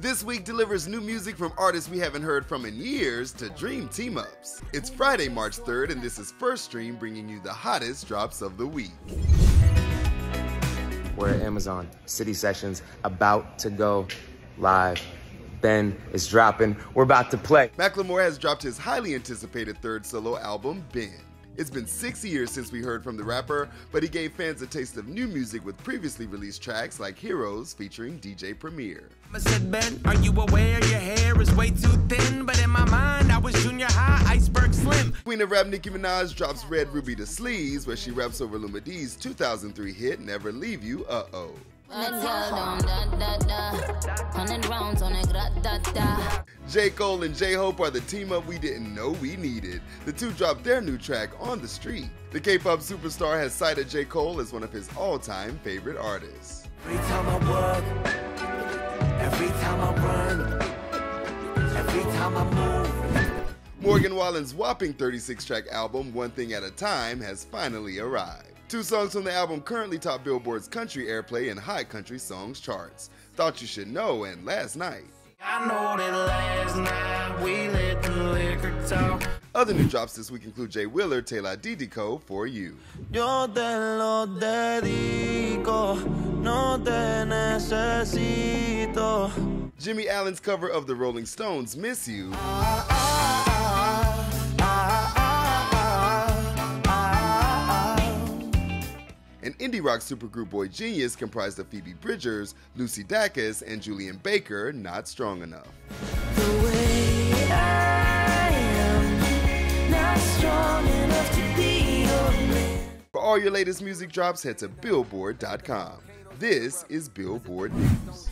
This week delivers new music from artists we haven't heard from in years to dream team ups. It's Friday, March 3rd, and this is First Stream bringing you the hottest drops of the week. We're at Amazon City Sessions, about to go live. Ben is dropping. We're about to play. Macklemore has dropped his highly anticipated third solo album, Ben. It's been six years since we heard from the rapper, but he gave fans a taste of new music with previously released tracks like Heroes featuring DJ Premier. I said, Ben, are you aware your hair is way too thin? But in my mind, I was junior high, iceberg slim. Queen of Rap Nicki Minaj drops Red Ruby Da Sleeze, where she raps over Lumidee's 2003 hit Never Leave You, Uh Oh. J. Cole and J Hope are the team up we didn't know we needed. The two dropped their new track, On the Street. The K pop superstar has cited J. Cole as one of his all time favorite artists. Every time I work, every time I run, every time I move. Morgan Wallen's whopping 36 track album, One Thing at a Time, has finally arrived. Two songs from the album currently top Billboard's country airplay and hot country songs charts. Thought You Should Know and Last Night. I know that last night we let the liquor talk. Other new drops this week include Jay Wheeler, Te Lo Dedico, For You. Yo te lo dedico, no te necesito. Jimmy Allen's cover of the Rolling Stones' Miss You. Ah, ah, and indie rock supergroup boygenius comprised of Phoebe Bridgers, Lucy Dacus, and Julien Baker, Not Strong Enough. For all your latest music drops, head to Billboard.com. This is Billboard News.